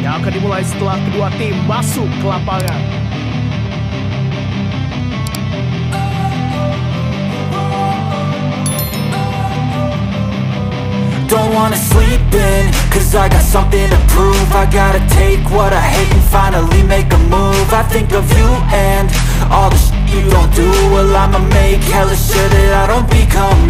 yang akan dimulai setelah kedua tim masuk ke lapangan. Don't wanna sleep in, cause I got something to prove. I gotta take what I hate and finally make a move. I think of you and all the shit you don't do. Well I'ma make hella sure that I don't become